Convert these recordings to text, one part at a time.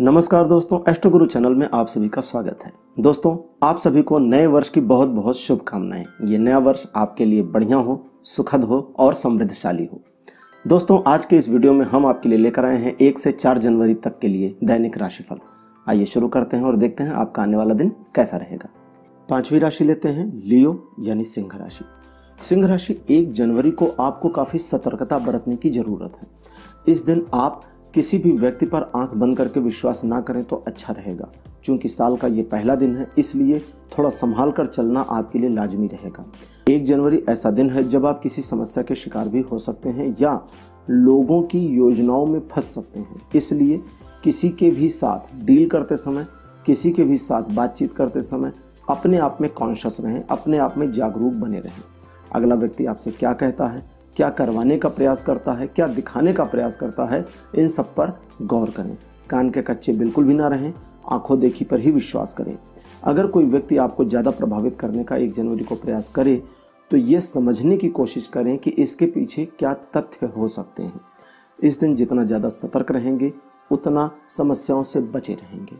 नमस्कार दोस्तों एस्ट्रो गुरु चैनल में आप सभी का स्वागत है। दोस्तों, आप सभी को नए वर्ष की बहुत बहुत शुभकामनाएँ। ये नया वर्ष आपके लिए बढ़िया हो, सुखद हो और समृद्धशाली हो। दोस्तों, आज के इस वीडियो में हम आपके लिए लेकर आए हैं एक से चार जनवरी तक के लिए दैनिक राशिफल। आइए शुरू करते हैं और देखते हैं आपका आने वाला दिन कैसा रहेगा। पांचवी राशि लेते हैं, लियो यानी सिंह राशि। सिंह राशि एक जनवरी को आपको काफ़ी सतर्कता बरतने की ज़रूरत है। इस दिन आप किसी भी व्यक्ति पर आँख बंद करके विश्वास ना करें तो अच्छा रहेगा। क्योंकि साल का ये पहला दिन है, इसलिए थोड़ा संभाल कर चलना आपके लिए लाजमी रहेगा। एक जनवरी ऐसा दिन है जब आप किसी समस्या के शिकार भी हो सकते हैं या लोगों की योजनाओं में फंस सकते हैं। इसलिए किसी के भी साथ डील करते समय, किसी के भी साथ बातचीत करते समय अपने आप में कॉन्शियस रहें, अपने आप में जागरूक बने रहें। अगला व्यक्ति आपसे क्या कहता है? क्या करवाने का प्रयास करता है, क्या दिखाने का प्रयास करता है, इन सब पर गौर करें। कान के कच्चे बिल्कुल भी ना रहें, आँखों देखी पर ही विश्वास करें। अगर कोई व्यक्ति आपको ज़्यादा प्रभावित करने का एक जनवरी को प्रयास करे तो ये समझने की कोशिश करें कि इसके पीछे क्या तथ्य हो सकते हैं। इस दिन जितना ज़्यादा सतर्क रहेंगे, उतना समस्याओं से बचे रहेंगे।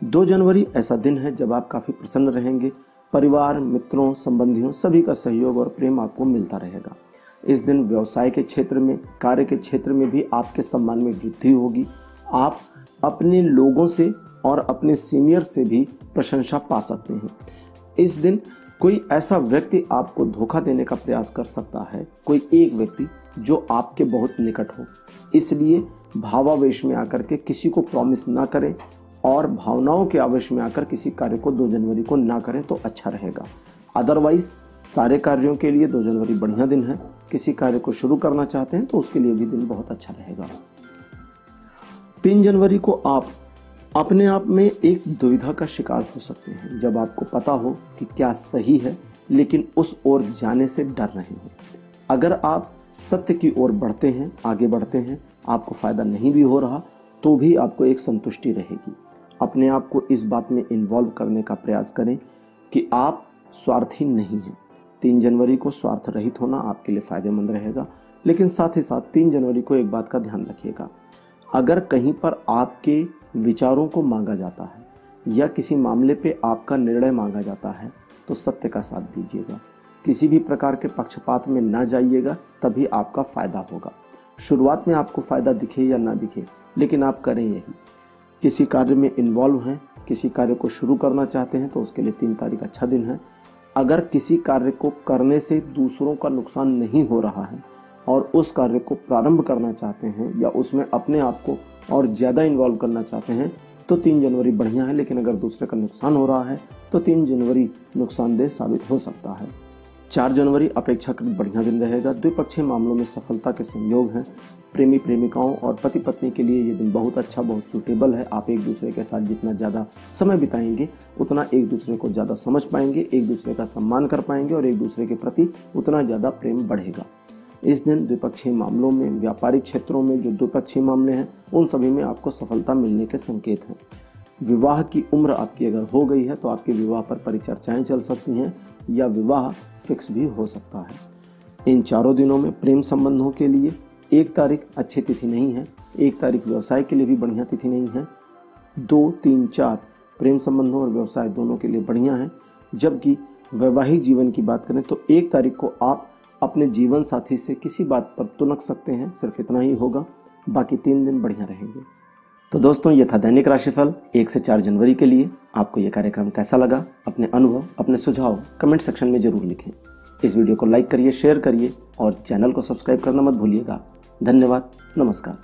दो जनवरी ऐसा दिन है जब आप काफ़ी प्रसन्न रहेंगे, परिवार, मित्रों, संबंधियों, सभी का सहयोग और प्रेम आपको मिलता रहेगा। इस दिन व्यवसाय के क्षेत्र में, कार्य के क्षेत्र में भी आपके सम्मान में वृद्धि होगी। आप अपने लोगों से और अपने सीनियर से भी प्रशंसा पा सकते हैं। इस दिन कोई ऐसा व्यक्ति आपको धोखा देने का प्रयास कर सकता है। कोई एक व्यक्ति जो आपके बहुत निकट हो। इसलिए भावावेश में आकर के किसी को प्रॉमिस ना करें और भावनाओं के आवेश में आकर किसी कार्य को दो जनवरी को ना करें तो अच्छा रहेगा। अदरवाइज़ सारे कार्यों के लिए दो जनवरी बढ़िया दिन है। किसी कार्य को शुरू करना चाहते हैं तो उसके लिए भी दिन बहुत अच्छा रहेगा। तीन जनवरी को आप अपने आप में एक दुविधा का शिकार हो सकते हैं, जब आपको पता हो कि क्या सही है, लेकिन उस ओर जाने से डर रहे हो। अगर आप सत्य की ओर बढ़ते हैं, आगे बढ़ते हैं, आपको फ़ायदा नहीं भी हो रहा तो भी आपको एक संतुष्टि रहेगी। अपने आप को इस बात में इन्वॉल्व करने का प्रयास करें कि आप स्वार्थी नहीं हैं। तीन जनवरी को स्वार्थ रहित होना आपके लिए फ़ायदेमंद रहेगा, लेकिन साथ ही साथ तीन जनवरी को एक बात का ध्यान रखिएगा। अगर कहीं पर आपके विचारों को मांगा जाता है या किसी मामले पे आपका निर्णय मांगा जाता है तो सत्य का साथ दीजिएगा। किसी भी प्रकार के पक्षपात में ना जाइएगा, तभी आपका फ़ायदा होगा। शुरुआत में आपको फ़ायदा दिखे या ना दिखे, लेकिन आप करें यही। किसी कार्य में इन्वॉल्व हैं, किसी कार्य को शुरू करना चाहते हैं तो उसके लिए तीन तारीख अच्छा दिन है। अगर किसी कार्य को करने से दूसरों का नुकसान नहीं हो रहा है और उस कार्य को प्रारंभ करना चाहते हैं या उसमें अपने आप को और ज़्यादा इन्वॉल्व करना चाहते हैं तो तीन जनवरी बढ़िया है, लेकिन अगर दूसरे का नुकसान हो रहा है तो तीन जनवरी नुकसानदेह साबित हो सकता है। चार जनवरी अपेक्षाकृत बढ़िया दिन रहेगा। द्विपक्षीय मामलों में सफलता के संयोग हैं। प्रेमी प्रेमिकाओं और पति पत्नी के लिए ये दिन बहुत अच्छा बहुत सूटेबल है। आप एक दूसरे के साथ जितना ज़्यादा समय बिताएँगे, उतना एक दूसरे को ज़्यादा समझ पाएँगे, एक दूसरे का सम्मान कर पाएँगे और एक दूसरे के प्रति उतना ज़्यादा प्रेम बढ़ेगा। इस दिन द्विपक्षीय मामलों में, व्यापारिक क्षेत्रों में जो द्विपक्षीय मामले हैं, उन सभी में आपको सफलता मिलने के संकेत हैं। विवाह की उम्र आपकी अगर हो गई है तो आपके विवाह पर परिचर्चाएँ चल सकती हैं, या विवाह फिक्स भी हो सकता है। इन चारों दिनों में प्रेम संबंधों के लिए एक तारीख अच्छी तिथि नहीं है, एक तारीख व्यवसाय के लिए भी बढ़िया तिथि नहीं है। दो, तीन, चार, प्रेम संबंधों और व्यवसाय दोनों के लिए बढ़िया है। जबकि वैवाहिक जीवन की बात करें तो एक तारीख को आप अपने जीवन साथी से किसी बात पर तुनक सकते हैं, सिर्फ़ इतना ही होगा, बाकी तीन दिन बढ़िया रहेंगे। तो दोस्तों, ये था दैनिक राशिफल एक से चार जनवरी के लिए। आपको ये कार्यक्रम कैसा लगा? अपने अनुभव, अपने सुझाव कमेंट सेक्शन में ज़रूर लिखें। इस वीडियो को लाइक करिए, शेयर करिए और चैनल को सब्सक्राइब करना मत भूलिएगा। धन्यवाद, नमस्कार।